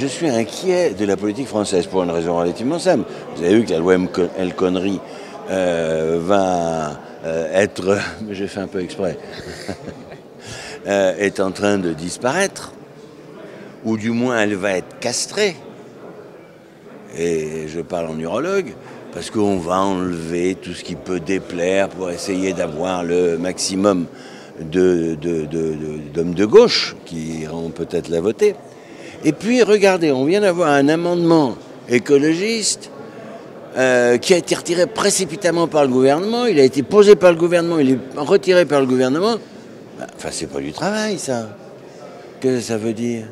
je suis inquiet de la politique française pour une raison relativement simple. Vous avez vu que la loi El Khomri euh, va euh, être, j'ai fait un peu exprès, euh, est en train de disparaître, ou du moins elle va être castrée. Et je parle en urologue, parce qu'on va enlever tout ce qui peut déplaire pour essayer d'avoir le maximum d'hommes de, de, de, gauche qui iront peut-être la voter. Et puis, regardez, on vient d'avoir un amendement écologiste euh, qui a été retiré précipitamment par le gouvernement. Il a été posé par le gouvernement, il est retiré par le gouvernement. Enfin, c'est pas du travail, ça. Qu'est-ce que ça veut dire?